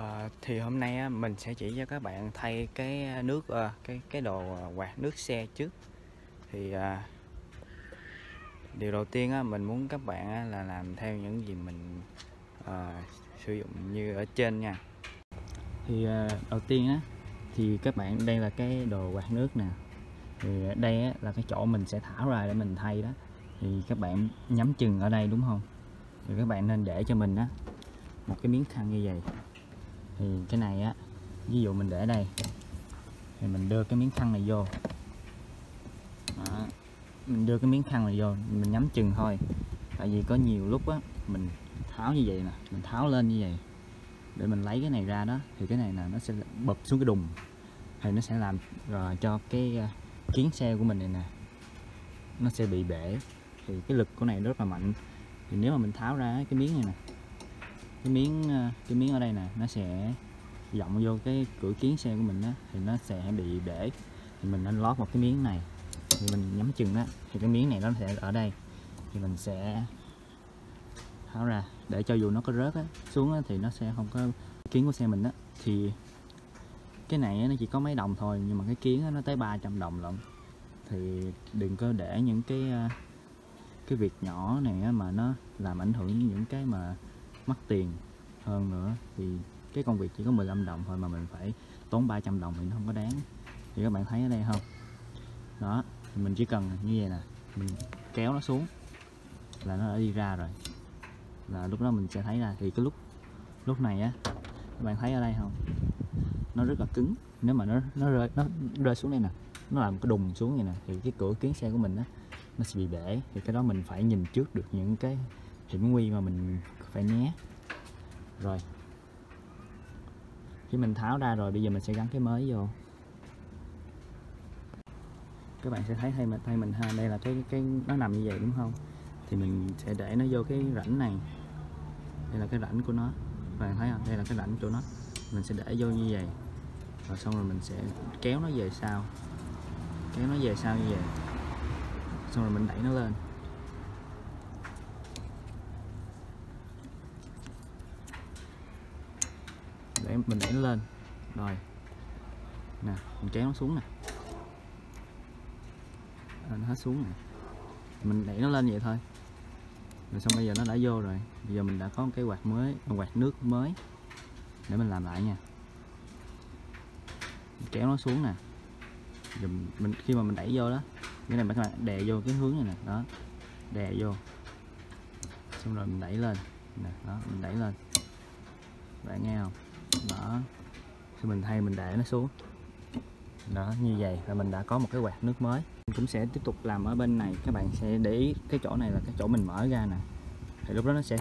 À, thì hôm nay á, mình sẽ chỉ cho các bạn thay cái ờ, nước à, cái cái đồ quạt nước xe trước. Thì à, điều đầu tiên á, mình muốn các bạn á, là làm theo những gì mình à, sử dụng như ở trên nha. Thì à, đầu tiên á thì các bạn đây là cái đồ quạt nước nè. Thì đây á, là cái chỗ mình sẽ tháo ra để mình thay đó. Thì các bạn nhắm chừng ở đây đúng không? Thì các bạn nên để cho mình á một cái miếng khăn như vậy thì cái này á, ví dụ mình để đây, thì mình đưa cái miếng khăn này vô. Đó. mình đưa cái miếng khăn này vô, mình nhắm chừng thôi. Tại vì có nhiều lúc á, mình tháo như vậy nè, mình tháo lên như vậy, để mình lấy cái này ra đó, thì cái này là nó sẽ bập xuống cái đùng. Thì nó sẽ làm rồi cho cái ờ, kiến xe của mình này nè, nó sẽ bị bể. Thì cái lực của này rất là mạnh. Thì nếu mà mình tháo ra cái miếng này nè cái miếng ờ, cái miếng ở đây nè nó sẽ dọng vô cái cửa kiến xe của mình á thì nó sẽ bị bể. Thì mình nên lót một cái miếng này. Thì mình nhắm chừng đó thì cái miếng này nó sẽ ở đây. Thì mình sẽ tháo ra để cho dù nó có rớt á, xuống á, thì nó sẽ không có kiến của xe mình á. Thì cái này á, nó chỉ có mấy đồng thôi nhưng mà cái kiến á, nó tới 300 đồng lận. Thì đừng có để những cái ờ, cái việc nhỏ này á, mà nó làm ảnh hưởng những cái mà mất tiền hơn nữa, thì cái công việc chỉ có 15 đồng thôi mà mình phải tốn 300 đồng thì nó không có đáng. Thì các bạn thấy ở đây không? Đó, thì mình chỉ cần như vậy nè, mình kéo nó xuống là nó đã đi ra rồi. Là lúc đó mình sẽ thấy ra, thì cái lúc lúc này á, các bạn thấy ở đây không? Nó rất là cứng, nếu mà nó nó rơi nó rơi xuống đây nè, nó làm cái đùng xuống vậy nè, thì cái cửa kiến xe của mình á, nó sẽ bị bể. Thì cái đó mình phải nhìn trước được những cái hiểm nguy mà mình phải né. Rồi. Khi mình tháo ra rồi, bây giờ mình sẽ gắn cái mới vô. Các bạn sẽ thấy thay mình thay mình ha. Đây là cái cái, nó nằm như vậy, đúng không? Thì mình sẽ để nó vô cái rãnh này. Đây là cái rãnh của nó. Các bạn thấy không? Đây là cái rãnh của nó. Mình sẽ để vô như vậy. Rồi xong rồi mình sẽ kéo nó về sau. Kéo nó về sau như vậy. Xong rồi mình đẩy nó lên. Mình đẩy nó lên. Rồi. Nè mình kéo nó xuống nè. À, nó hết xuống nè. Mình đẩy nó lên vậy thôi. Rồi xong bây giờ nó đã vô rồi. Bây giờ mình đã có một cái quạt mới quạt nước mới để mình làm lại nha. Mình kéo nó xuống nè. Giờ mình, mình khi mà mình đẩy vô đó cái này các bạn đè vô cái hướng này nè đó. Đè vô. Xong rồi mình đẩy lên. Nè đó mình đẩy lên. Bạn nghe không? Đó. Thì mình thay, mình để nó xuống. Đó, như vậy. Là mình đã có một cái quạt nước mới. Mình cũng sẽ tiếp tục làm ở bên này. Các bạn sẽ để ý cái chỗ này là cái chỗ mình mở ra nè. Thì lúc đó nó sẽ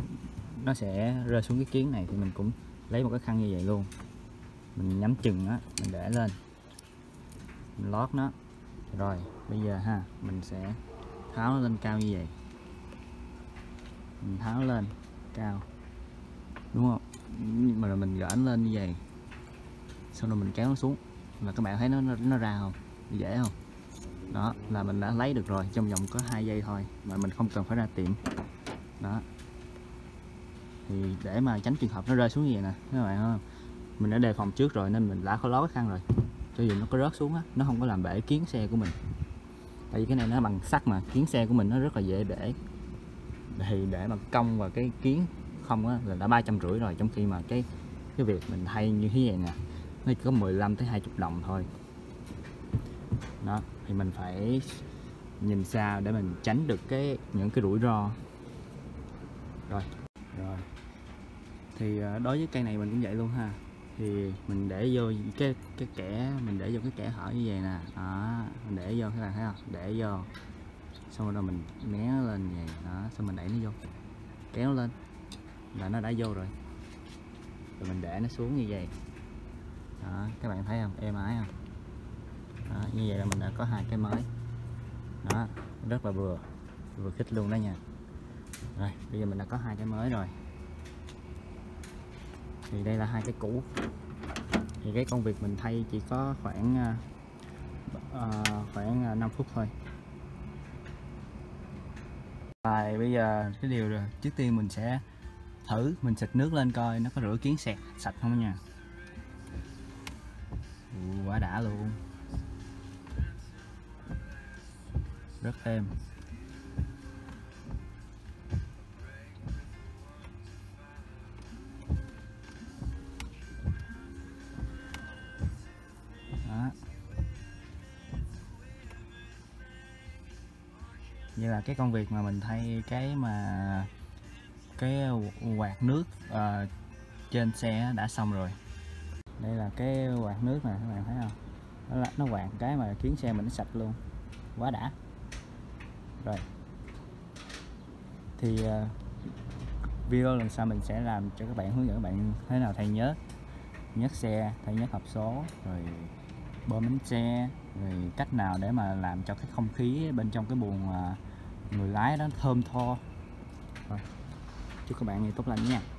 nó sẽ rơi xuống cái kiến này thì mình cũng lấy một cái khăn như vậy luôn. Mình nhắm chừng á, mình để lên. Mình lót nó. Rồi, bây giờ ha, mình sẽ tháo nó lên cao như vậy. Mình tháo lên cao. Đúng không? Mà rồi mình gỡ nó lên như vậy. Xong rồi mình kéo nó xuống. Là các bạn thấy nó nó, nó ra không? Dễ không? Đó là mình đã lấy được rồi. Trong vòng có hai giây thôi mà mình không cần phải ra tiệm. Đó. Thì để mà tránh trường hợp nó rơi xuống như vậy nè các bạn không? Mình đã đề phòng trước rồi nên mình đã có ló cái khăn rồi. Cho dù nó có rớt xuống á nó không có làm bể kiến xe của mình. Tại vì cái này nó bằng sắt mà kiến xe của mình nó rất là dễ bể thì để mà cong vào cái kiến không á, là đã ba trăm rưỡi rồi, trong khi mà cái cái việc mình thay như thế này nè, nó chỉ có 15 tới 20 đồng thôi. Đó, thì mình phải nhìn xa để mình tránh được cái, những cái rủi ro. Rồi rồi. Thì ờ, đối với cây này mình cũng vậy luôn ha. Thì mình để vô cái cái kẻ, mình để vô cái kẻ hở như vậy nè. Đó, mình để vô các bạn thấy không? Để vô. Xong rồi mình né lên vậy. Đó, xong mình đẩy nó vô. Kéo lên là nó đã vô rồi. Rồi mình để nó xuống như vậy. Đó các bạn thấy không? Êm ái không? Đó, như vậy là mình đã có hai cái mới đó rất là vừa. Vừa khích luôn đó nha. Rồi bây giờ mình đã có hai cái mới rồi. Thì đây là hai cái cũ. Thì cái công việc mình thay chỉ có khoảng uh, khoảng ờ, 5 phút thôi. Rồi bây giờ cái điều rồi trước tiên mình sẽ thử, mình xịt nước lên coi, nó có rửa kiến sẹt sạch không nha. Quá đã luôn. Rất êm. Đó. Vậy là cái công việc mà mình thay cái mà cái quạt nước ờ, trên xe đã xong rồi. Đây là cái quạt nước nè các bạn thấy không? Nó là nó quạt cái mà khiến xe mình nó sạch luôn. Quá đã. Rồi. Thì ờ, video lần sau mình sẽ làm cho các bạn hướng dẫn các bạn thế nào thay nhớt. Nhớt xe thay nhớt hộp số. Rồi. Bơm bánh xe. Rồi. Cách nào để mà làm cho cái không khí bên trong cái buồng à, người lái đó thơm tho. Rồi chúc các bạn ngày tốt lành nha.